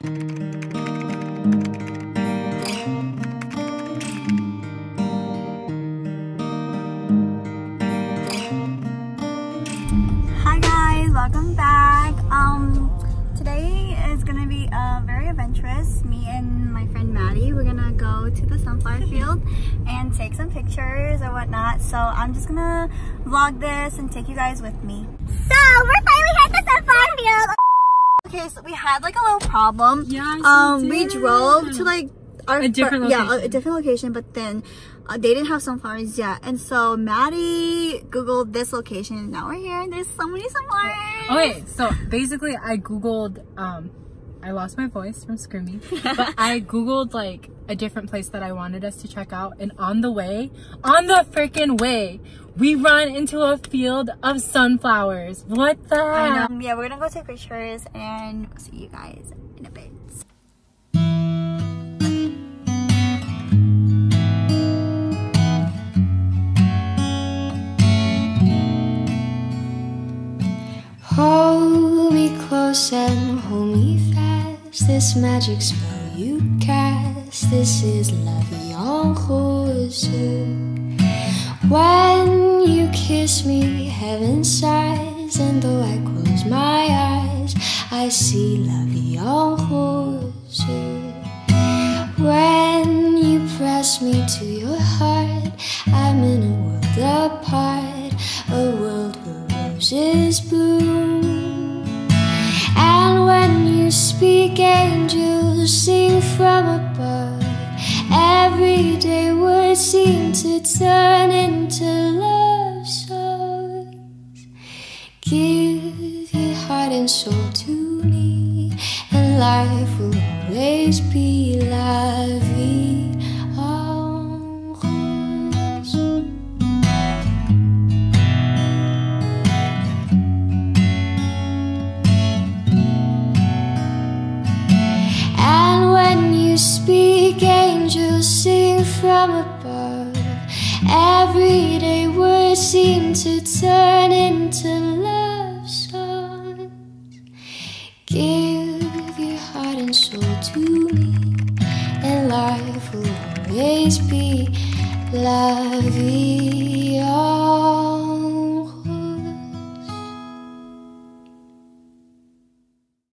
Hi guys, welcome back. Um, today is gonna be uh, very adventurous. Me and my friend Maddie, we're gonna go to the sunflower field and take some pictures or whatnot. So I'm just gonna vlog this and take you guys with me. So we're finally at the sunflower field. Okay, so we had like a little problem. Yeah, Um, we drove to like our A different fir- Yeah, a, location. different location, but then uh, they didn't have sunflowers yet, and so Maddie googled this location, and now we're here. and There's so many sunflowers. Okay, so basically I googled um I lost my voice from screaming, but I googled like a different place that I wanted us to check out and on the way, on the freaking way, we run into a field of sunflowers. What the I heck? Yeah, we're gonna go take pictures and see you guys in a bit. Hold me close and hold me fast. This magic spell you cast. This is La Vie en When you kiss me, heaven sighs, and though I close my eyes, I see La Vie en When you press me to your heart, I'm in a world apart, a world where roses bloom. Sing from above. Everyday words seem to turn into love songs. Give your heart and soul to me, and life will always be la from above. Everyday words seem to turn into love songs. Give your heart and soul to me, and life will always be la vie